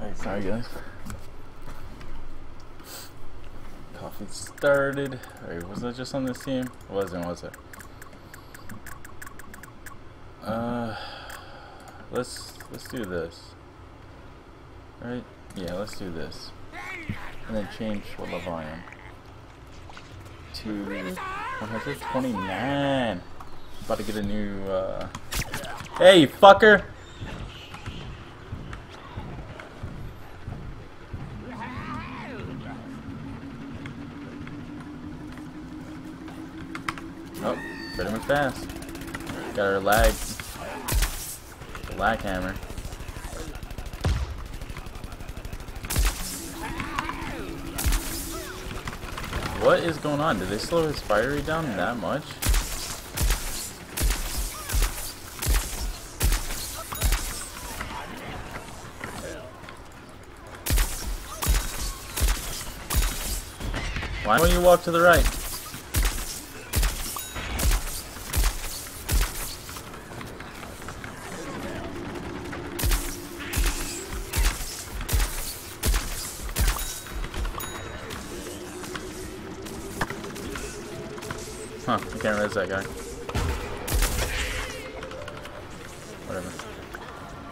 Alright, sorry guys. Coffee started. Alright, was that just on this team? It wasn't, was it? Uh, let's let's do this. Right? Yeah, let's do this. And then change what I am. To 129. About to get a new, uh... Hey, fucker! Oh, better move fast. Got our lag. Lag hammer. What is going on? Did they slow his fire rate down that much? Why don't you walk to the right? Huh, I can't res that guy. Whatever.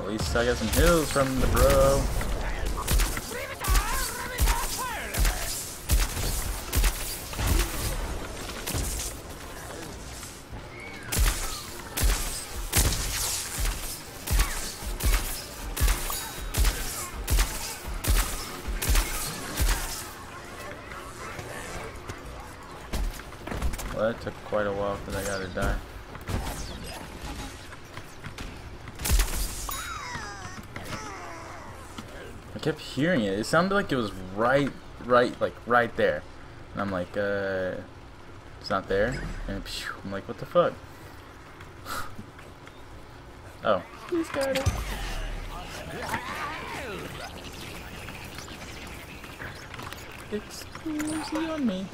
At least I got some hills from the bro. Took quite a while for that guy to die. I kept hearing it. It sounded like it was right, right, like right there. And I'm like, uh, it's not there. And phew, I'm like, what the fuck? oh, he's got it. Excuse on me.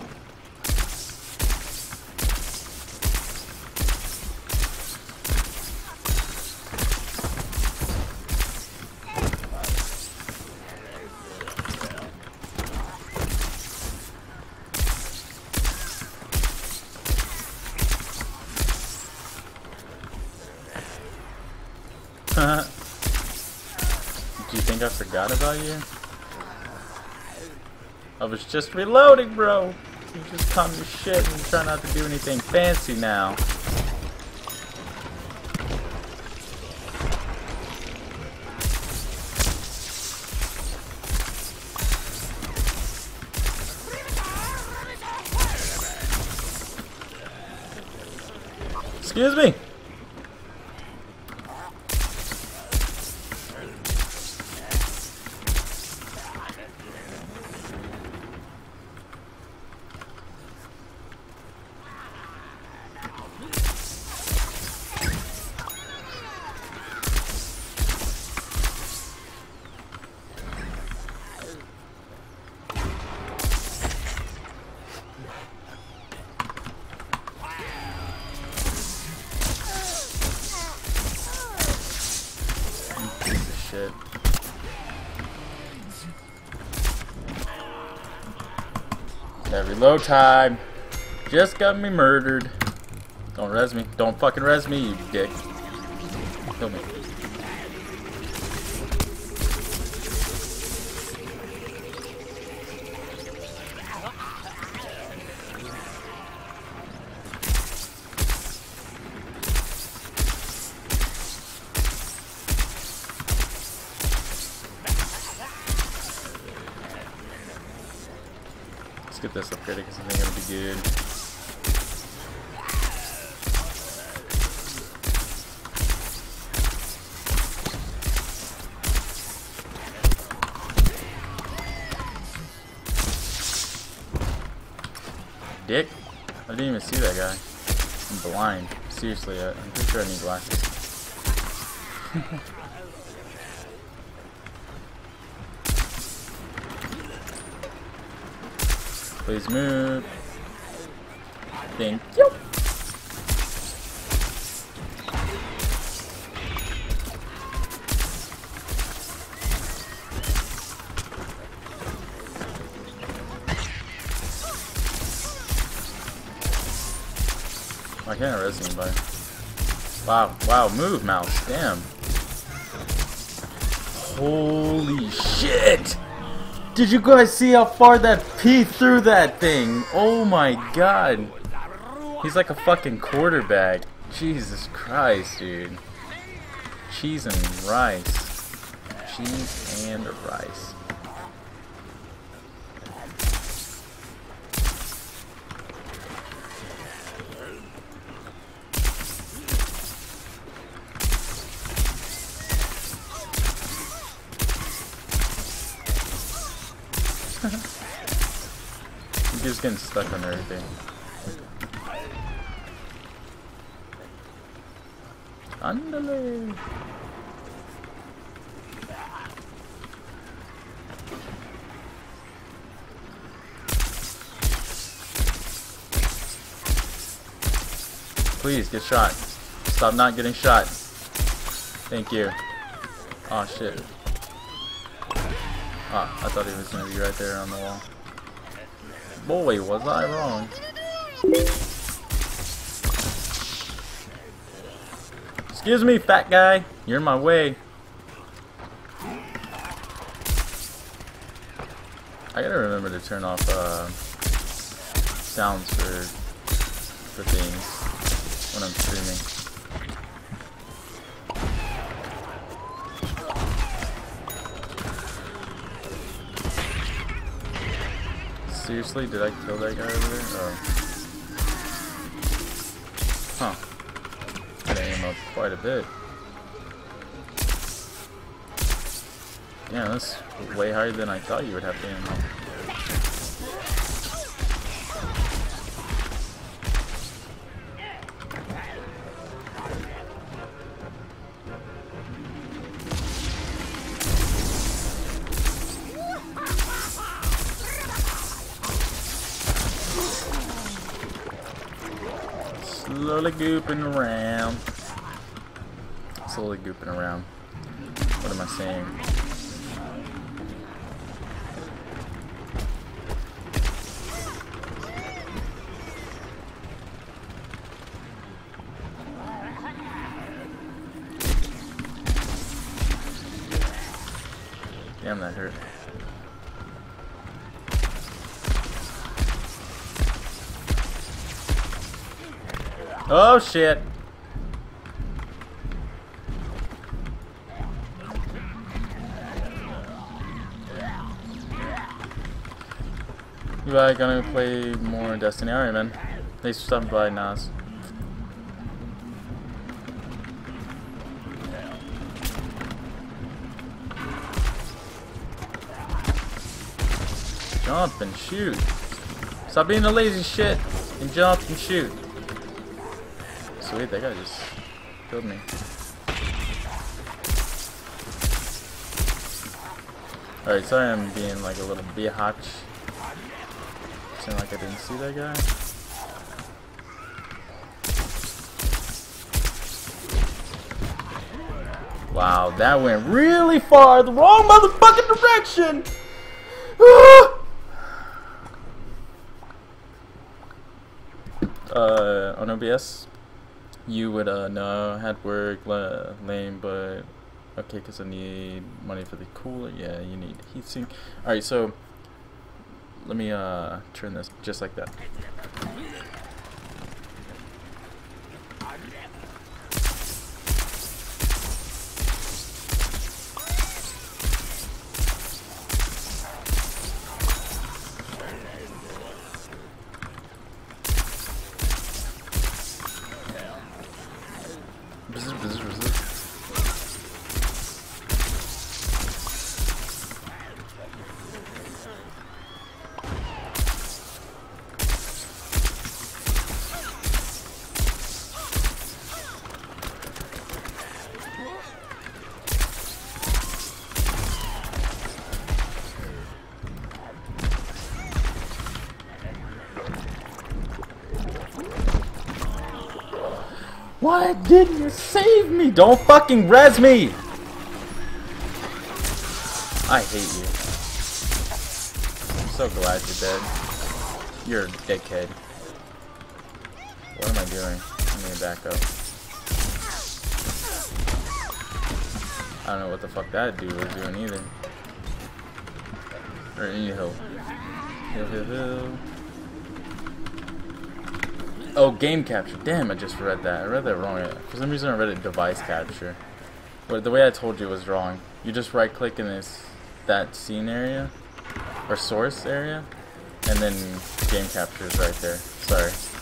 Did you think I forgot about you? I was just reloading, bro. You just calm your shit and try not to do anything fancy now. Excuse me. Shit. That reload time just got me murdered. Don't res me. Don't fucking res me, you dick. Kill me. Get this upgraded because I think it'll be good. Dick? I didn't even see that guy. I'm blind. Seriously, I'm pretty sure I need glasses. Please move. Thank you. I can't arrest anybody? Wow, wow, move, mouse. Damn. Holy shit! Did you guys see how far that P threw that thing? Oh my god. He's like a fucking quarterback. Jesus Christ, dude. Cheese and rice. Cheese and rice. I'm just getting stuck on everything. Andale. Please get shot. Stop not getting shot. Thank you. Oh shit. Ah, I thought he was gonna be right there on the wall. Boy, was I wrong. Excuse me, fat guy. You're in my way. I gotta remember to turn off uh, sounds for for things when I'm streaming. Seriously, did I kill that guy over there? Oh. Huh. I aim up quite a bit. Yeah, that's way higher than I thought you would have to aim up. Slowly gooping around. Slowly gooping around. What am I saying? Oh shit. You are gonna play more Destiny? Alright, man. Thanks for stopping by, Nas. Jump and shoot. Stop being a lazy shit and jump and shoot. Sweet, that guy just killed me. Alright, sorry I'm being like a little biatch. Seem like I didn't see that guy. Wow, that went really far the wrong motherfucking direction! uh, on OBS, you would uh, know had work lame, but okay, because I need money for the cooler. Yeah, you need heatsink. All right, so let me uh, turn this just like that. Why didn't you save me? Don't fucking res me! I hate you. I'm so glad you're dead. You're a dickhead. What am I doing? Let me back up. I don't know what the fuck that dude was doing either. Or any help. Heal, heal, heal. Oh, game capture. Damn, I just read that. I read that wrong. For some reason, I read it device capture. But the way I told you was wrong. You just right click in this that scene area or source area, and then game capture is right there. Sorry.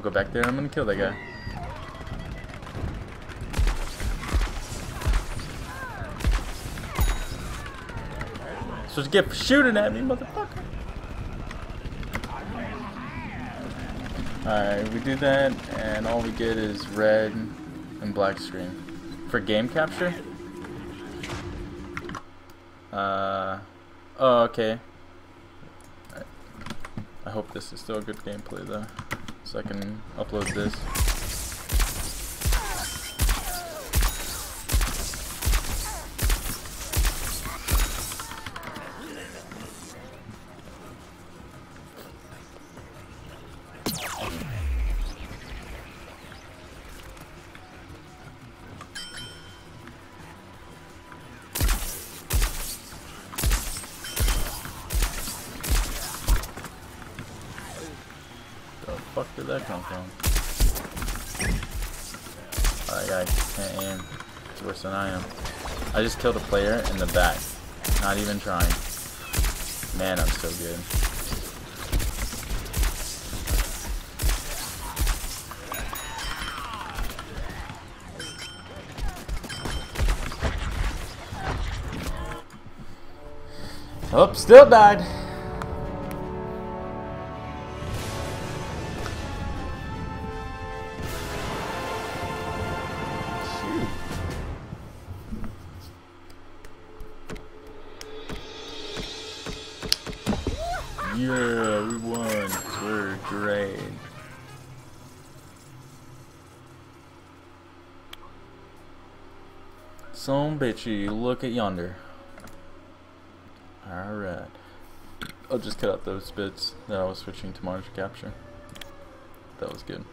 Gonna go back there I'm gonna kill that guy. So get shooting at me, motherfucker. Alright, we do that, and all we get is red and black screen. For game capture? Uh, oh, okay. I hope this is still a good gameplay though, so I can upload this. That come from? Uh, that guy can't aim. It's worse than I am. I just killed a player in the back. Not even trying. Man, I'm so good. Oh, still died. Yeah, we won. We're great. Some bitchy, look at yonder. Alright. I'll just cut out those bits that I was switching to monitor capture. That was good.